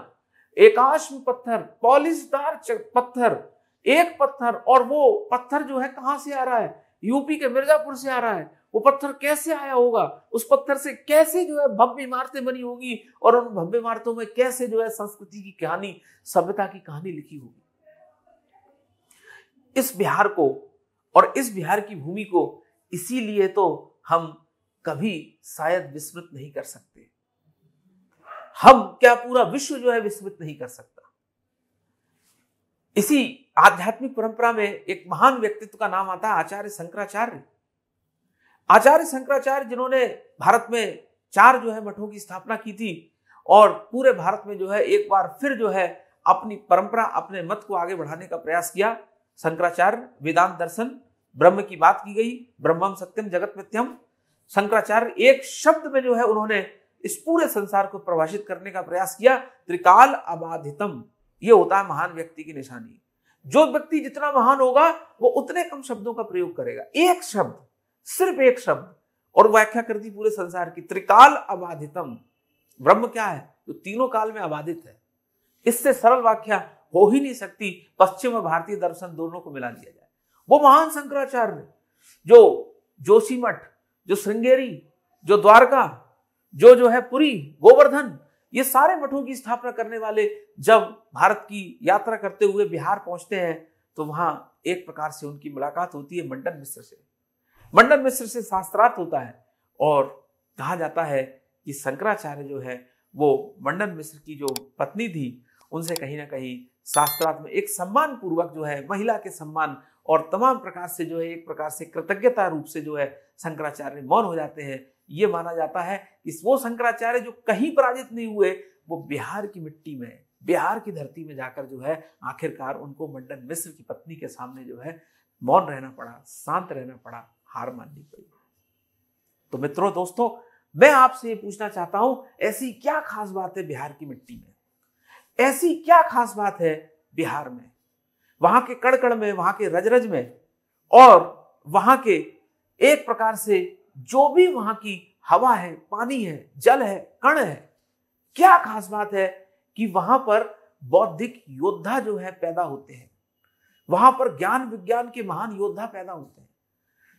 एकाश्म पत्थर पॉलिशदार पत्थर, एक पत्थर और वो पत्थर जो है कहाँ से आ रहा है? यूपी के मिर्जापुर से आ रहा है। वो पत्थर कैसे आया होगा? उस पत्थर से कैसे जो है भव्य इमारतें बनी होगी और उन भव्य इमारतों में कैसे जो है संस्कृति की कहानी, सभ्यता की कहानी लिखी होगी? इस बिहार को और इस बिहार की भूमि को इसीलिए तो हम कभी शायद विस्मृत नहीं कर सकते। हम क्या पूरा विश्व जो है विस्मृत नहीं कर सकता? इसी आध्यात्मिक परंपरा में एक महान व्यक्तित्व का नाम आता है आचार्य शंकराचार्य। आचार्य शंकराचार्य जिन्होंने भारत में चार जो है मठों की स्थापना की थी और पूरे भारत में जो है एक बार फिर जो है अपनी परंपरा, अपने मत को आगे बढ़ाने का प्रयास किया। शंकराचार्य, वेदांत दर्शन, ब्रह्म की बात की गई, ब्रह्मम सत्यम, जगत मित्यम शंकराचार्य एक शब्द में जो है उन्होंने इस पूरे संसार को प्रभाषित करने का प्रयास किया, त्रिकाल अबाधितम। ये होता है महान व्यक्ति की निशानी। जो व्यक्ति जितना महान होगा, वो उतने कम शब्दों का प्रयोग करेगा। एक शब्द, सिर्फ़ एक शब्द, और व्याख्या कर दी पूरे संसार की, त्रिकाल अबाधितम। ब्रह्म क्या है? जो तो तीनों काल में अबाधित है। इससे सरल व्याख्या हो ही नहीं सकती, पश्चिम और भारतीय दर्शन दोनों को मिला दिया जाए। वो महान शंकराचार्य, जो जोशीमठ, जो श्रृंगेरी, जो द्वारका जो जो है पुरी, गोवर्धन, ये सारे मठों की स्थापना करने वाले जब भारत की यात्रा करते हुए बिहार पहुँचते हैं तो वहाँ एक प्रकार से उनकी मुलाकात होती है मंडन मिश्र से। मंडन मिश्र से शास्त्रार्थ होता है और कहा जाता है कि शंकराचार्य जो है, वो मंडन मिश्र की जो पत्नी थी, उनसे कहीं ना कहीं शास्त्रार्थ में एक सम्मान पूर्वक जो है, महिला के सम्मान और तमाम प्रकार से जो है, एक प्रकार से कृतज्ञता रूप से जो है, शंकराचार्य मौन हो जाते हैं। ये माना जाता है कि वो शंकराचार्य जो कहीं पराजित नहीं हुए, वो बिहार की मिट्टी में, बिहार की धरती में जाकर जो है, आखिरकार उनको मंडन मिश्र की पत्नी के सामने जो है, मौन रहना पड़ा, शांत रहना पड़ा, हार माननी पड़ी तो मित्रों, दोस्तों, मैं आपसे ये पूछना चाहता हूँ, ऐसी क्या खास बात है बिहार की मिट्टी में? ऐसी क्या खास बात है बिहार में? वहाँ के कड़कड़ में, वहाँ के रजरज में, और वहाँ के एक प्रकार से जो भी वहाँ की हवा है, पानी है, जल है, कण है, क्या खास बात है कि वहाँ पर बौद्धिक योद्धा जो है पैदा होते हैं। वहाँ पर ज्ञान विज्ञान के महान योद्धा पैदा होते हैं,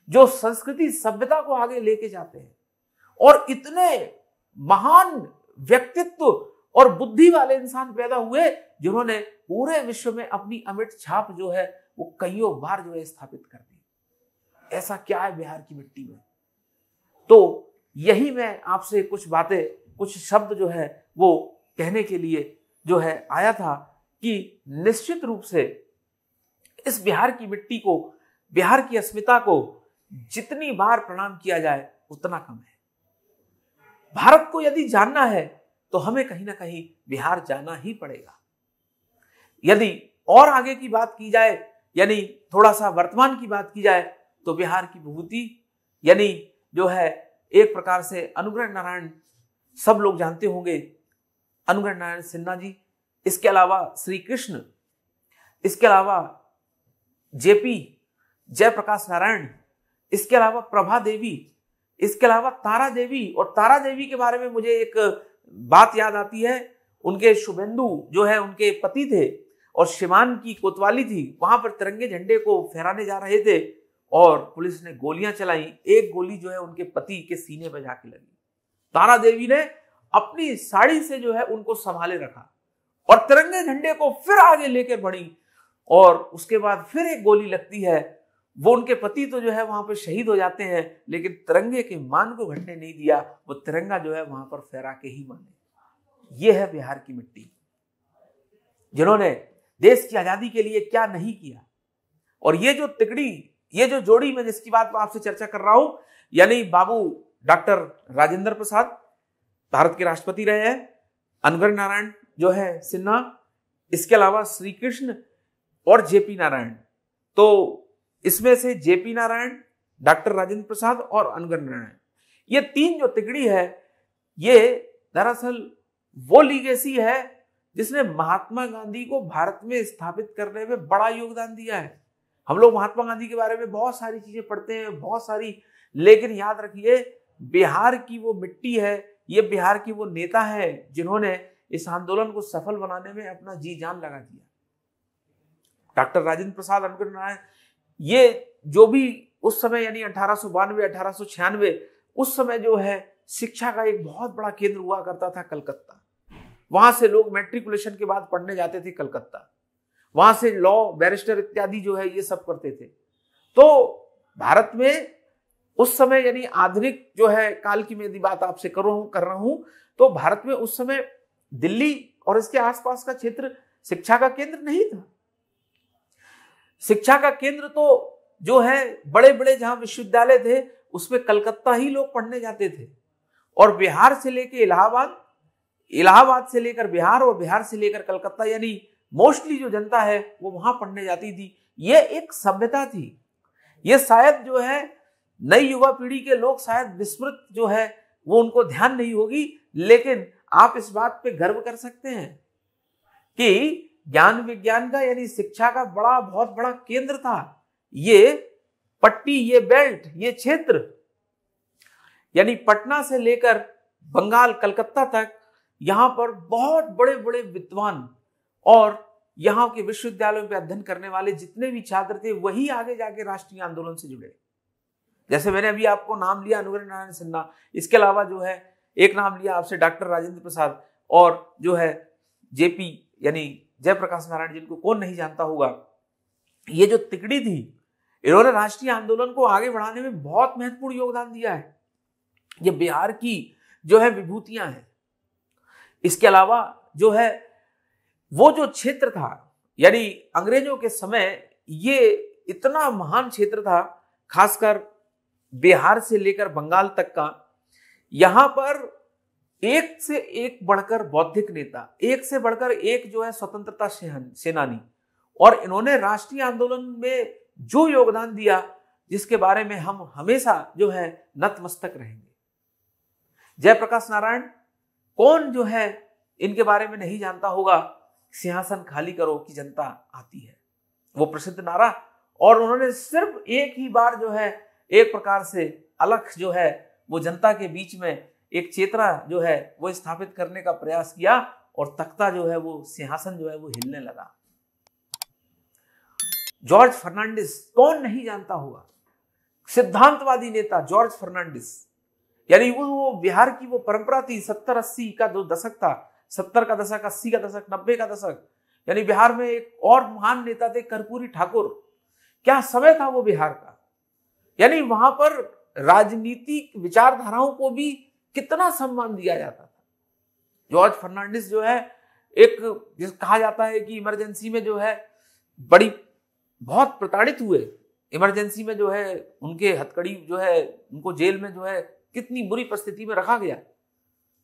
जो संस्कृति सभ्यता को आगे लेके जाते हैं और इतने महान व्यक्तित्व और बुद्धि वाले इंसान पैदा हुए जिन्होंने पूरे विश्व में अपनी अमिट छाप जो है वो कईयों बार जो है स्थापित कर दी। ऐसा क्या है बिहार की मिट्टी में? तो यही मैं आपसे कुछ बातें, कुछ शब्द जो है, वो कहने के लिए जो है आया था कि निश्चित रूप से इस बिहार की मिट्टी को, बिहार की अस्मिता को जितनी बार प्रणाम किया जाए, उतना कम है। भारत को यदि जानना है तो हमें कहीं ना कहीं बिहार जाना ही पड़ेगा। यदि और आगे की बात की जाए, यानी थोड़ा सा वर्तमान की बात की जाए तो बिहार की विभूति, यानी जो है, एक प्रकार से अनुग्रह नारायण सब लोग जानते होंगे। अनुग्रह नारायण सिन्हा जी, इसके अलावा श्री कृष्ण इसके अलावा जेपी, जयप्रकाश नारायण, इसके अलावा प्रभा देवी, इसके अलावा तारा देवी, और तारा देवी के बारे में मुझे एक बात याद आती है। उनके शुभेंदु जो है, उनके पति थे, और शिवान की कोतवाली थी, वहाँ पर तिरंगे झंडे को फहराने जा रहे थे। और पुलिस ने गोलियाँ चलाई। एक गोली जो है उनके पति के सीने पर जाके लगी। तारा देवी ने अपनी साड़ी से जो है उनको संभाले रखा और तिरंगे झंडे को फिर आगे लेकर बढ़ी और उसके बाद फिर एक गोली लगती है। वो उनके पति तो जो है वहाँ पर शहीद हो जाते हैं, लेकिन तिरंगे के मान को घटने नहीं दिया, वो तिरंगा जो है वहाँ पर फहरा के ही माने ये है बिहार की मिट्टी। जिन्होंने देश की आज़ादी के लिए क्या नहीं किया, और ये जो तिकड़ी ये जो जोड़ी मैं जिसकी बात मैं आपसे चर्चा कर रहा हूँ, यानी बाबू डॉक्टर राजेंद्र प्रसाद, भारत के राष्ट्रपति रहे हैं, अनवर नारायण जो है सिन्हा, इसके अलावा श्री कृष्ण और जेपी नारायण। तो इसमें से जेपी नारायण, डॉक्टर राजेंद्र प्रसाद और अनवर नारायण। ये तीन जो तिगड़ी है, ये दरअसल वो लीगेसी है जिसने महात्मा गांधी को भारत में स्थापित करने में बड़ा योगदान दिया है। हम लोग महात्मा गांधी के बारे में बहुत सारी चीज़ें पढ़ते हैं, बहुत सारी। लेकिन याद रखिए, बिहार की वो मिट्टी है, ये बिहार की वो नेता है, जिन्होंने इस आंदोलन को सफल बनाने में अपना जी जान लगा दिया। डॉक्टर राजेंद्र प्रसाद अनकर नारायण ये जो भी उस समय यानी अठारह सौ बानवे, अठारह छियानवे, उस समय जो है, शिक्षा का एक बहुत बड़ा केंद्र हुआ करता था कलकत्ता। वहाँ से लोग मेट्रिकुलेशन के बाद पढ़ने जाते थे कलकत्ता। वहाँ से लॉ, बैरिस्टर इत्यादि जो है ये सब करते थे। तो भारत में उस समय यानी आधुनिक जो है काल की मैं यदि बात आपसे कर हूँ, कर रहा हूँ तो भारत में उस समय दिल्ली और इसके आसपास का क्षेत्र शिक्षा का केंद्र नहीं था। शिक्षा का केंद्र तो जो है बड़े बड़े जहाँ विश्वविद्यालय थे, उसमें कलकत्ता ही लोग पढ़ने जाते थे। और बिहार से लेकर इलाहाबाद इलाहाबाद से लेकर बिहार और बिहार से लेकर कलकत्ता यानी मोस्टली जो जनता है, वो वहाँ पढ़ने जाती थी। ये एक सभ्यता थी। ये शायद जो है, नई युवा पीढ़ी के लोग शायद विस्मृत जो है, वो उनको ध्यान नहीं होगी, लेकिन आप इस बात पे गर्व कर सकते हैं कि ज्ञान विज्ञान का यानी शिक्षा का बड़ा, बहुत बड़ा केंद्र था। ये पट्टी, ये बेल्ट, ये क्षेत्र, यानी पटना से लेकर बंगाल, कलकत्ता तक, यहाँ पर बहुत बड़े बड़े विद्वान और यहाँ के विश्वविद्यालयों में अध्ययन करने वाले जितने भी छात्र थे, वही आगे जाके राष्ट्रीय आंदोलन से जुड़े। जैसे मैंने अभी आपको नाम लिया, अनुग्रह नारायण सिन्हा। इसके अलावा जो है, एक नाम लिया आपसे डॉक्टर राजेंद्र प्रसाद और जो है, जेपी यानी जयप्रकाश नारायण, जिनको कौन नहीं जानता होगा, ये जो तिकड़ी थी, इन्होंने राष्ट्रीय आंदोलन को आगे बढ़ाने में बहुत महत्वपूर्ण योगदान दिया है। ये बिहार की जो है विभूतियाँ हैं। इसके अलावा जो है वो जो क्षेत्र था, यानी अंग्रेज़ों के समय ये इतना महान क्षेत्र था, खासकर बिहार से लेकर बंगाल तक का, यहाँ पर एक से एक बढ़कर बौद्धिक नेता, एक से बढ़कर एक जो है स्वतंत्रता सेनानी, और इन्होंने राष्ट्रीय आंदोलन में जो योगदान दिया, जिसके बारे में हम हमेशा जो है नतमस्तक रहेंगे। जयप्रकाश नारायण, कौन जो है, इनके बारे में नहीं जानता होगा सिंहासन खाली करो कि जनता आती है। वो प्रसिद्ध नारा। और उन्होंने सिर्फ़ एक ही बार जो है, एक प्रकार से अलग जो है, वो जनता के बीच में एक चेतना जो है, वो स्थापित करने का प्रयास किया और तख्ता जो है, वो सिंहासन जो है, वो हिलने लगा। जॉर्ज फर्नांडिस कौन नहीं जानता होगा? सिद्धांतवादी नेता जॉर्ज फर्नांडिस। यानी वो बिहार की वो परंपरा थी, सत्तर अस्सी का जो दशक था सत्तर का दशक, अस्सी का दशक, नब्बे का दशक, यानी बिहार में एक और महान नेता थे कर्पूरी ठाकुर। क्या समय था वो बिहार का? यानी वहाँ पर राजनीतिक विचारधाराओं को भी कितना सम्मान दिया जाता था? जॉर्ज फर्नांडिस जो है, एक जिस कहा जाता है कि इमरजेंसी में जो है, बड़ी, बहुत प्रताड़ित हुए। इमरजेंसी में जो है, उनके हथकड़ी जो है, उनको जेल में जो है, कितनी बुरी परिस्थिति में रखा गया।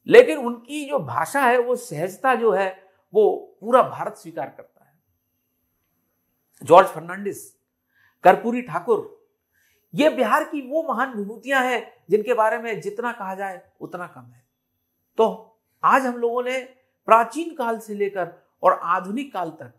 लेकिन उनकी जो भाषा है, वो सहजता जो है, वो पूरा भारत स्वीकार करता है। जॉर्ज फर्नांडिस, कर्पूरी ठाकुर, ये बिहार की वो महान विभूतियाँ हैं, जिनके बारे में जितना कहा जाए, उतना कम है। तो आज हम लोगों ने प्राचीन काल से लेकर और आधुनिक काल तक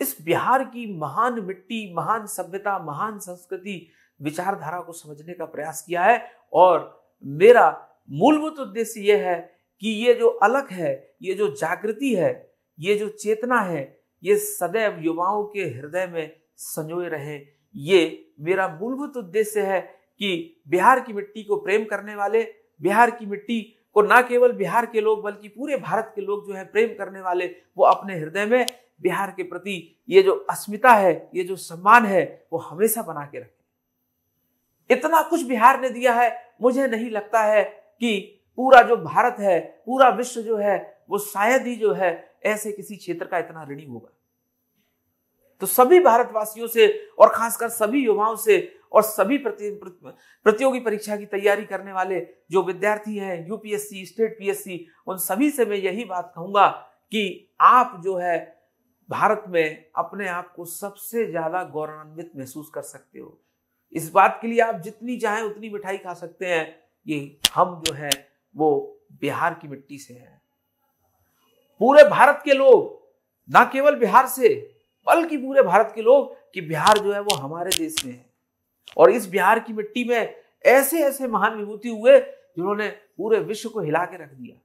इस बिहार की महान मिट्टी, महान सभ्यता, महान संस्कृति विचारधारा को समझने का प्रयास किया है और मेरा मूलभूत उद्देश्य यह है कि ये जो अलग है, ये जो जागृति है, ये जो चेतना है, ये सदैव युवाओं के हृदय में संजोए रहे। ये मेरा मूलभूत उद्देश्य है कि बिहार की मिट्टी को प्रेम करने वाले, बिहार की मिट्टी को ना केवल बिहार के लोग बल्कि पूरे भारत के लोग जो है प्रेम करने वाले, वो अपने हृदय में बिहार के प्रति ये जो अस्मिता है, ये जो सम्मान है, वो हमेशा बना के रखें। इतना कुछ बिहार ने दिया है, मुझे नहीं लगता है कि पूरा जो भारत है पूरा विश्व जो है वो शायद ही जो है ऐसे किसी क्षेत्र का इतना ऋणी होगा। तो सभी भारतवासियों से और खासकर सभी युवाओं से और सभी प्रति, प्रतियोगी परीक्षा की तैयारी करने वाले जो विद्यार्थी हैं यूपीएससी स्टेट पीएससी उन सभी से मैं यही बात कहूँगा कि आप जो है भारत में अपने आप को सबसे ज़्यादा गौरवान्वित महसूस कर सकते हो। इस बात के लिए आप जितनी चाहें उतनी मिठाई खा सकते हैं। कि हम जो है, वो बिहार की मिट्टी से हैं। पूरे भारत के लोग, ना केवल बिहार से, बल्कि पूरे भारत के लोग कि बिहार जो है, वो हमारे देश में है। और इस बिहार की मिट्टी में ऐसे ऐसे महान विभूति हुए, जिन्होंने पूरे विश्व को हिला के रख दिया।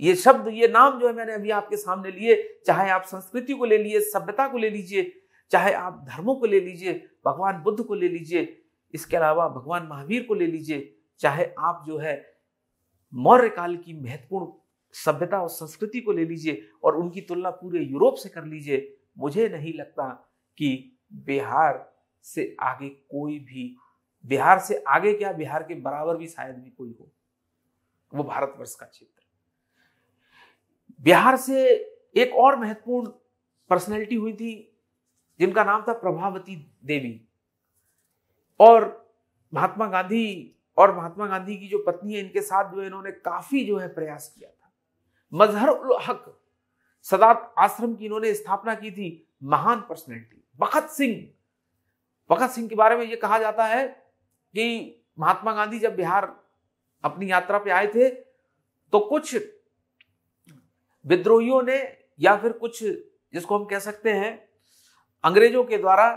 ये शब्द, ये नाम जो है, मैंने अभी आपके सामने लिए। चाहे आप संस्कृति को ले लिए सभ्यता को ले लीजिए, चाहे आप धर्मों को ले लीजिए, भगवान बुद्ध को ले लीजिए, इसके अलावा भगवान महावीर को ले लीजिए चाहे आप जो है मौर्य काल की महत्वपूर्ण सभ्यता और संस्कृति को ले लीजिए और उनकी तुलना पूरे यूरोप से कर लीजिए, मुझे नहीं लगता कि बिहार से आगे कोई भी, बिहार से आगे क्या, बिहार के बराबर भी शायद भी कोई हो। वो भारतवर्ष का क्षेत्र। बिहार से एक और महत्वपूर्ण पर्सनैलिटी हुई थी, जिनका नाम था प्रभावती देवी। और महात्मा गांधी और महात्मा गांधी की जो पत्नी है, इनके साथ जो इन्होंने काफ़ी जो है प्रयास किया था। मजहर उल हक, सदात आश्रम की इन्होंने स्थापना की थी, महान पर्सनैलिटी, भगत सिंह। भगत सिंह के बारे में ये कहा जाता है कि महात्मा गांधी जब बिहार अपनी यात्रा पे आए थे तो कुछ विद्रोहियों ने या फिर कुछ जिसको हम कह सकते हैं, अंग्रेज़ों के द्वारा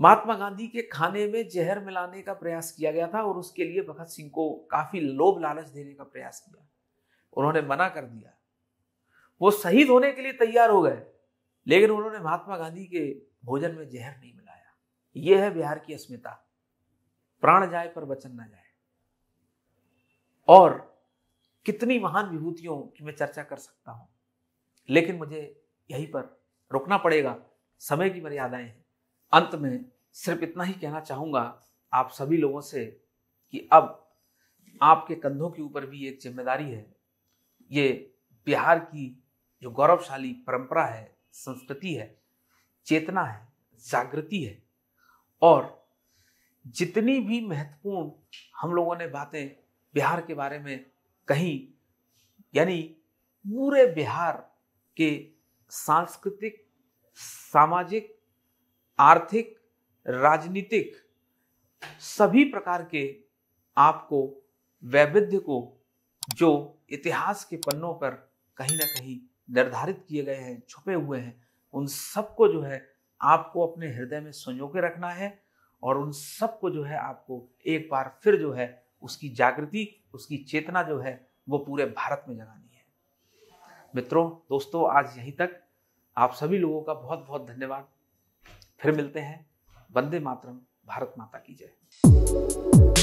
महात्मा गांधी के खाने में जहर मिलाने का प्रयास किया गया था और उसके लिए भगत सिंह को काफ़ी लोभ लालच देने का प्रयास किया। उन्होंने मना कर दिया। वो शहीद होने के लिए तैयार हो गए, लेकिन उन्होंने महात्मा गांधी के भोजन में जहर नहीं मिलाया। यह है बिहार की अस्मिता। प्राण जाए पर वचन ना जाए। और कितनी महान विभूतियों की मैं चर्चा कर सकता हूँ, लेकिन मुझे यहीं पर रुकना पड़ेगा। समय की मर्यादाएँ हैं। अंत में सिर्फ़ इतना ही कहना चाहूँगा आप सभी लोगों से कि अब आपके कंधों के ऊपर भी एक ज़िम्मेदारी है। ये बिहार की जो गौरवशाली परंपरा है, संस्कृति है, चेतना है, जागृति है और जितनी भी महत्वपूर्ण हम लोगों ने बातें बिहार के बारे में कही, यानी पूरे बिहार के सांस्कृतिक, सामाजिक आर्थिक, राजनीतिक सभी प्रकार के आपको वैविध्य को जो इतिहास के पन्नों पर कहीं ना कहीं निर्धारित किए गए हैं, छुपे हुए हैं, उन सबको जो है आपको अपने हृदय में संजो के रखना है और उन सबको जो है आपको एक बार फिर जो है उसकी जागृति, उसकी चेतना जो है वो पूरे भारत में जगानी है। मित्रों, दोस्तों, आज यहीं तक। आप सभी लोगों का बहुत बहुत धन्यवाद। फिर मिलते हैं। वंदे मातरम भारत माता की जय।